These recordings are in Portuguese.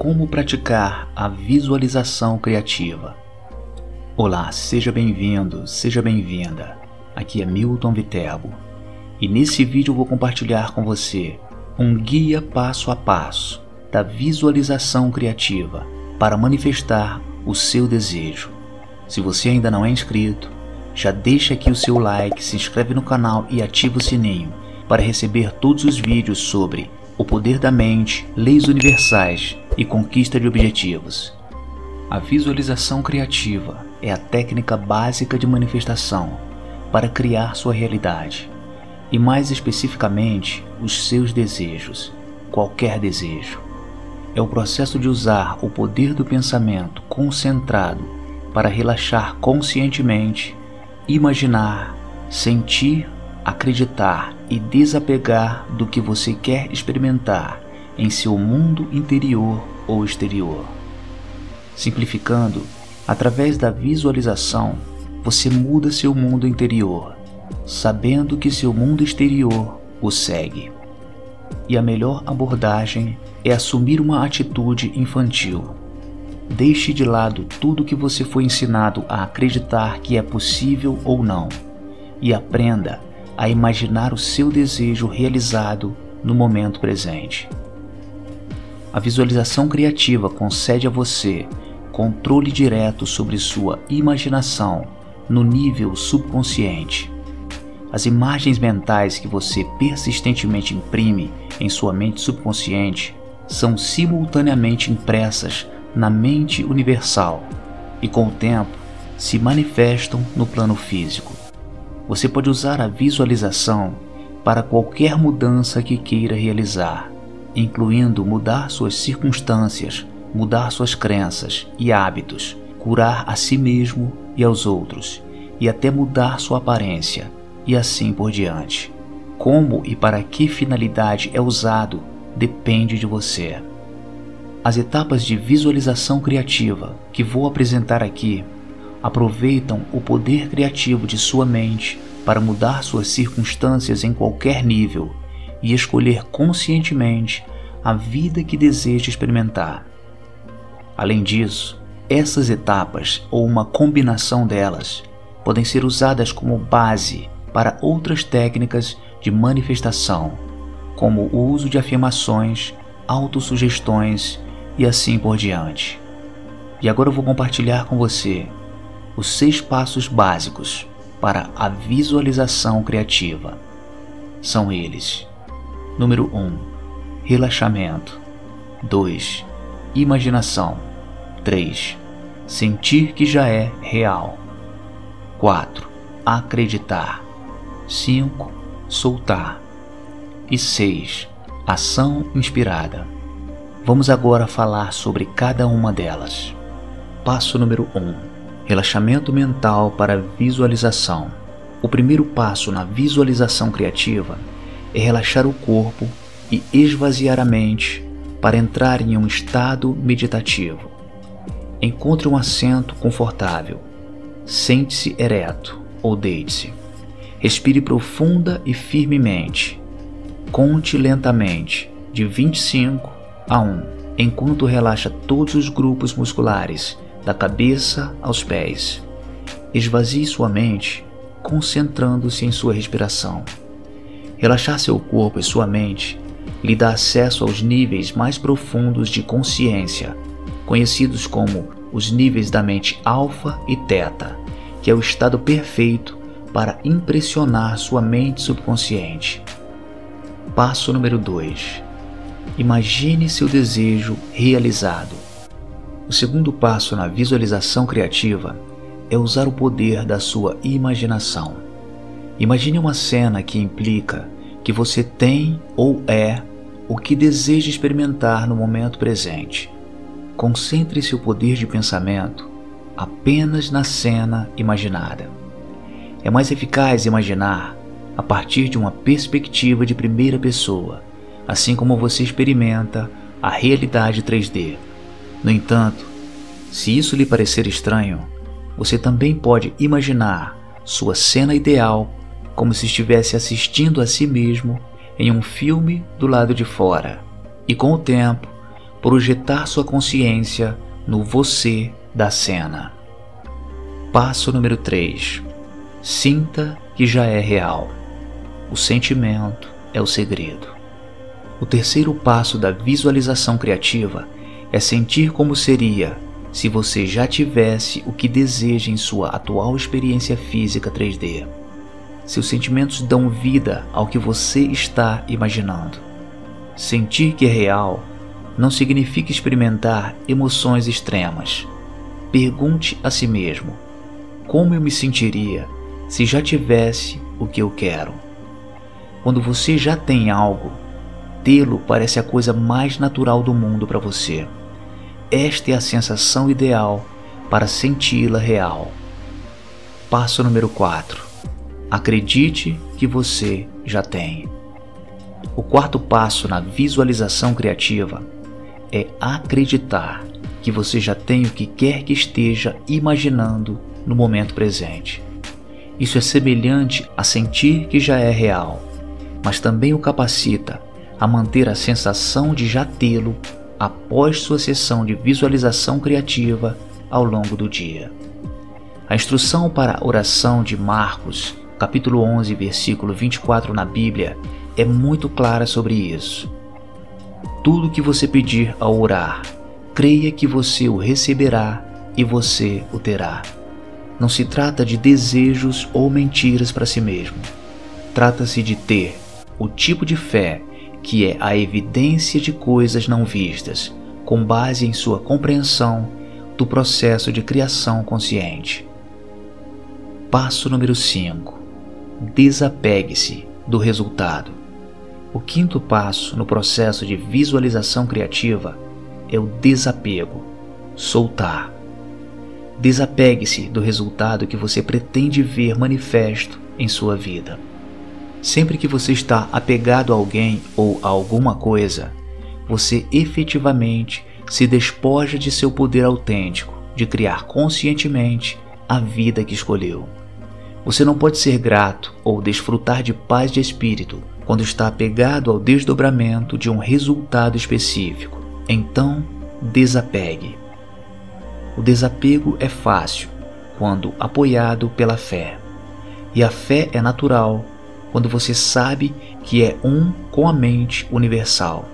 como praticar a visualização criativa. Olá, seja bem-vindo, seja bem-vinda. Aqui é Milton Viterbo e nesse vídeo eu vou compartilhar com você um guia passo a passo da visualização criativa para manifestar o seu desejo. Se você ainda não é inscrito, já deixa aqui o seu like, se inscreve no canal e ativa o sininho para receber todos os vídeos sobre o poder da mente, leis universais e conquista de objetivos. A visualização criativa é a técnica básica de manifestação para criar sua realidade e, mais especificamente, os seus desejos, qualquer desejo. É o processo de usar o poder do pensamento concentrado para relaxar conscientemente, imaginar, sentir, acreditar e desapegar do que você quer experimentar em seu mundo interior ou exterior. Simplificando, através da visualização, você muda seu mundo interior, sabendo que seu mundo exterior o segue. E a melhor abordagem é assumir uma atitude infantil. Deixe de lado tudo que você foi ensinado a acreditar que é possível ou não e aprenda a imaginar o seu desejo realizado no momento presente. A visualização criativa concede a você controle direto sobre sua imaginação no nível subconsciente. As imagens mentais que você persistentemente imprime em sua mente subconsciente são simultaneamente impressas na mente universal e, com o tempo, se manifestam no plano físico. Você pode usar a visualização para qualquer mudança que queira realizar incluindo mudar suas circunstâncias, mudar suas crenças e hábitos, curar a si mesmo e aos outros, e até mudar sua aparência, e assim por diante. Como e para que finalidade é usado depende de você. As etapas de visualização criativa que vou apresentar aqui aproveitam o poder criativo de sua mente para mudar suas circunstâncias em qualquer nível e escolher conscientemente a vida que deseja experimentar. Além disso, essas etapas ou uma combinação delas podem ser usadas como base para outras técnicas de manifestação, como o uso de afirmações, autossugestões e assim por diante. E agora eu vou compartilhar com você os seis passos básicos para a visualização criativa. São eles: Número 1. Relaxamento. 2. Imaginação. 3. Sentir que já é real. 4. Acreditar. 5. Soltar. E 6. Ação inspirada. Vamos agora falar sobre cada uma delas. Passo número 1. Relaxamento mental para visualização. O primeiro passo na visualização criativa é relaxar o corpo e esvaziar a mente para entrar em um estado meditativo. Encontre um assento confortável. Sente-se ereto ou deite-se. Respire profunda e firmemente. Conte lentamente, de 25 a 1, enquanto relaxa todos os grupos musculares, da cabeça aos pés. Esvazie sua mente, concentrando-se em sua respiração. Relaxar seu corpo e sua mente lhe dá acesso aos níveis mais profundos de consciência, conhecidos como os níveis da mente alfa e teta, que é o estado perfeito para impressionar sua mente subconsciente. Passo número 2. Imagine seu desejo realizado. O segundo passo na visualização criativa é usar o poder da sua imaginação. Imagine uma cena que implica que você tem ou é o que deseja experimentar no momento presente. Concentre seu poder de pensamento apenas na cena imaginada. É mais eficaz imaginar a partir de uma perspectiva de primeira pessoa, assim como você experimenta a realidade 3D. No entanto, se isso lhe parecer estranho, você também pode imaginar sua cena ideal como se estivesse assistindo a si mesmo em um filme do lado de fora. E com o tempo, projetar sua consciência no você da cena. Passo número 3. Sinta que já é real. O sentimento é o segredo. O terceiro passo da visualização criativa é sentir como seria se você já tivesse o que deseja em sua atual experiência física 3D. Seus sentimentos dão vida ao que você está imaginando. Sentir que é real não significa experimentar emoções extremas. Pergunte a si mesmo: como eu me sentiria se já tivesse o que eu quero? Quando você já tem algo, tê-lo parece a coisa mais natural do mundo para você. Esta é a sensação ideal para senti-la real. Passo número 4. Acredite que você já tem. O quarto passo na visualização criativa é acreditar que você já tem o que quer que esteja imaginando no momento presente. Isso é semelhante a sentir que já é real, mas também o capacita a manter a sensação de já tê-lo após sua sessão de visualização criativa ao longo do dia. A instrução para a oração de Marcos, capítulo 11, versículo 24 na Bíblia, é muito clara sobre isso. Tudo que você pedir ao orar, creia que você o receberá e você o terá. Não se trata de desejos ou mentiras para si mesmo. Trata-se de ter o tipo de fé que é a evidência de coisas não vistas, com base em sua compreensão do processo de criação consciente. Passo número 5. Desapegue-se do resultado. O quinto passo no processo de visualização criativa é o desapego, soltar. Desapegue-se do resultado que você pretende ver manifesto em sua vida. Sempre que você está apegado a alguém ou a alguma coisa, você efetivamente se despoja de seu poder autêntico de criar conscientemente a vida que escolheu. Você não pode ser grato ou desfrutar de paz de espírito quando está apegado ao desdobramento de um resultado específico. Então, desapegue. O desapego é fácil quando apoiado pela fé. E a fé é natural quando você sabe que é um com a mente universal.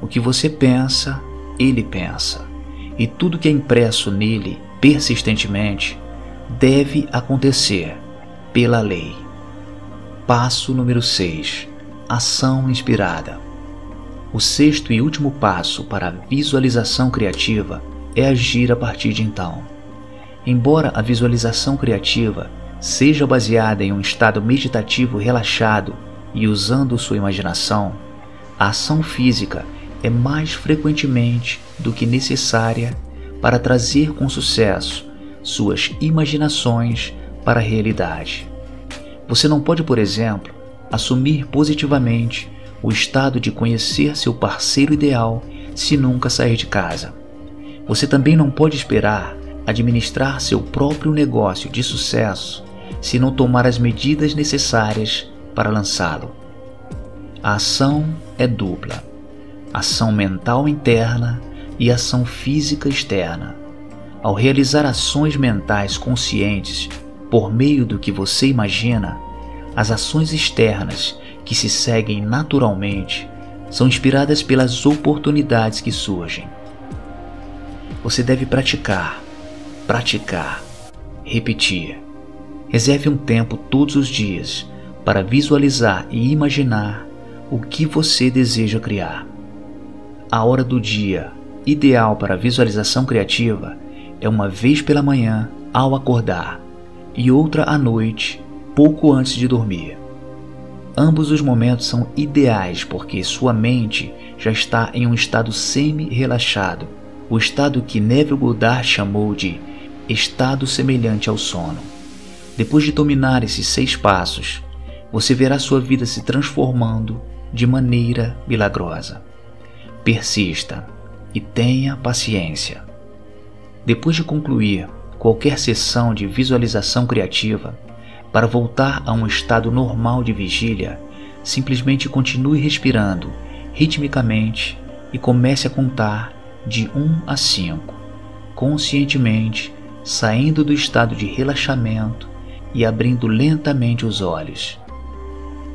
O que você pensa, ele pensa. E tudo que é impresso nele persistentemente deve acontecer pela lei. Passo número 6 Ação inspirada. O sexto e último passo para a visualização criativa é agir a partir de então. Embora a visualização criativa seja baseada em um estado meditativo relaxado e usando sua imaginação, a ação física é mais frequentemente do que necessária para trazer com sucesso suas imaginações para a realidade. Você não pode, por exemplo, assumir positivamente o estado de conhecer seu parceiro ideal se nunca sair de casa. Você também não pode esperar administrar seu próprio negócio de sucesso se não tomar as medidas necessárias para lançá-lo. A ação é dupla: ação mental interna e ação física externa. Ao realizar ações mentais conscientes por meio do que você imagina, as ações externas que se seguem naturalmente são inspiradas pelas oportunidades que surgem. Você deve praticar, praticar, repetir. Reserve um tempo todos os dias para visualizar e imaginar o que você deseja criar. A hora do dia ideal para visualização criativa é uma vez pela manhã ao acordar e outra à noite pouco antes de dormir. Ambos os momentos são ideais porque sua mente já está em um estado semi-relaxado, o estado que Neville Goddard chamou de estado semelhante ao sono. Depois de dominar esses seis passos, você verá sua vida se transformando de maneira milagrosa. Persista e tenha paciência. Depois de concluir qualquer sessão de visualização criativa, para voltar a um estado normal de vigília, simplesmente continue respirando ritmicamente e comece a contar de 1 a 5, conscientemente saindo do estado de relaxamento e abrindo lentamente os olhos.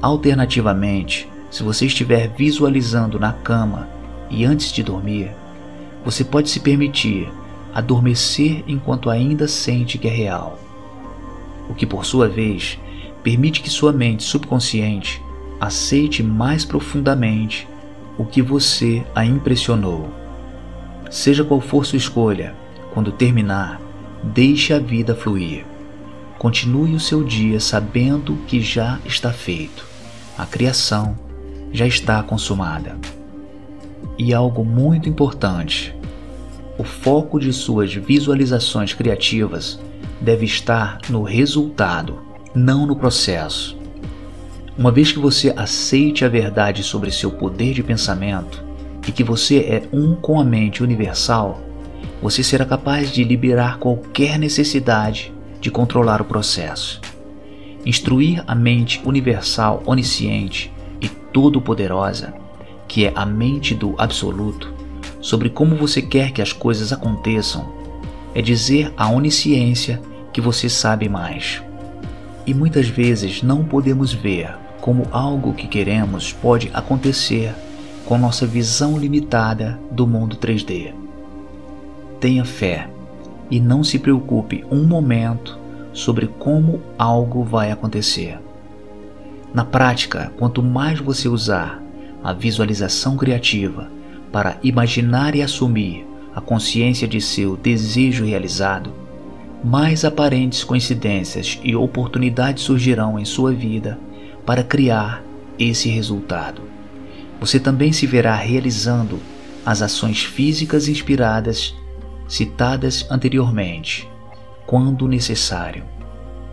Alternativamente, se você estiver visualizando na cama e antes de dormir, você pode se permitir adormecer enquanto ainda sente que é real. O que, por sua vez, permite que sua mente subconsciente aceite mais profundamente o que você a impressionou. Seja qual for sua escolha, quando terminar, deixe a vida fluir. Continue o seu dia sabendo que já está feito. A criação já está consumada. E algo muito importante: o foco de suas visualizações criativas deve estar no resultado, não no processo. Uma vez que você aceite a verdade sobre seu poder de pensamento e que você é um com a mente universal, você será capaz de liberar qualquer necessidade de controlar o processo. Instruir a mente universal onisciente e todo-poderosa, que é a mente do Absoluto, sobre como você quer que as coisas aconteçam, é dizer à onisciência que você sabe mais. E muitas vezes não podemos ver como algo que queremos pode acontecer com nossa visão limitada do mundo 3D. Tenha fé e não se preocupe um momento sobre como algo vai acontecer. Na prática, quanto mais você usar a visualização criativa para imaginar e assumir a consciência de seu desejo realizado, mais aparentes coincidências e oportunidades surgirão em sua vida para criar esse resultado. Você também se verá realizando as ações físicas inspiradas citadas anteriormente, quando necessário.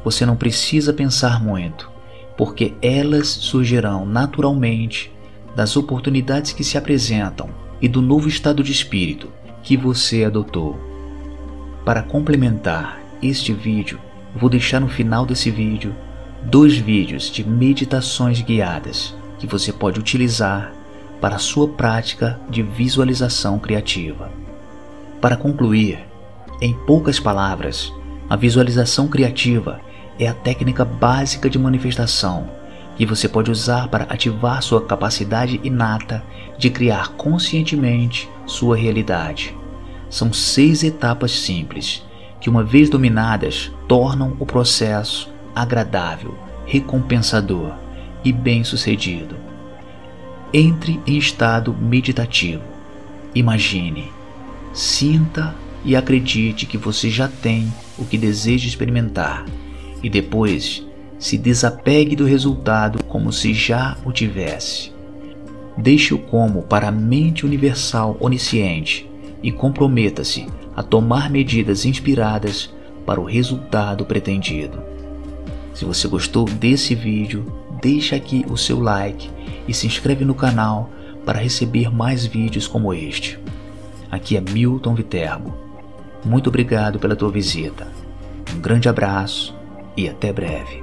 Você não precisa pensar muito, porque elas surgirão naturalmente das oportunidades que se apresentam e do novo estado de espírito que você adotou. Para complementar este vídeo, vou deixar no final desse vídeo dois vídeos de meditações guiadas que você pode utilizar para a sua prática de visualização criativa. Para concluir, em poucas palavras, a visualização criativa é a técnica básica de manifestação que você pode usar para ativar sua capacidade inata de criar conscientemente sua realidade. São seis etapas simples que, uma vez dominadas, tornam o processo agradável, recompensador e bem-sucedido. Entre em estado meditativo. Imagine, sinta e acredite que você já tem o que deseja experimentar e depois se desapegue do resultado como se já o tivesse. Deixe o como para a mente universal onisciente e comprometa-se a tomar medidas inspiradas para o resultado pretendido. Se você gostou desse vídeo, deixa aqui o seu like e se inscreve no canal para receber mais vídeos como este. Aqui é Milton Viterbo. Muito obrigado pela tua visita. Um grande abraço e até breve.